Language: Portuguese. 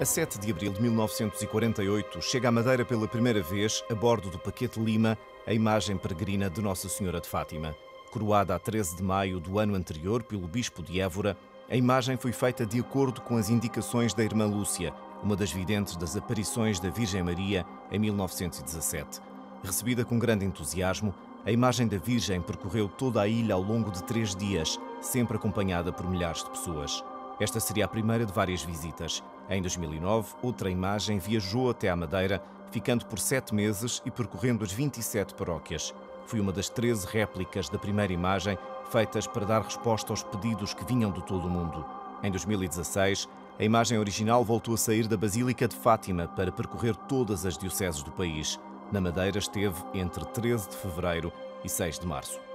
A 7 de abril de 1948, chega à Madeira pela primeira vez, a bordo do Paquete Lima, a imagem peregrina de Nossa Senhora de Fátima. Coroada a 13 de maio do ano anterior pelo Bispo de Évora, a imagem foi feita de acordo com as indicações da Irmã Lúcia, uma das videntes das aparições da Virgem Maria em 1917. Recebida com grande entusiasmo, a imagem da Virgem percorreu toda a ilha ao longo de três dias, sempre acompanhada por milhares de pessoas. Esta seria a primeira de várias visitas. Em 2009, outra imagem viajou até à Madeira, ficando por sete meses e percorrendo as 27 paróquias. Foi uma das 13 réplicas da primeira imagem feitas para dar resposta aos pedidos que vinham de todo o mundo. Em 2016, a imagem original voltou a sair da Basílica de Fátima para percorrer todas as dioceses do país. Na Madeira esteve entre 13 de fevereiro e 6 de março.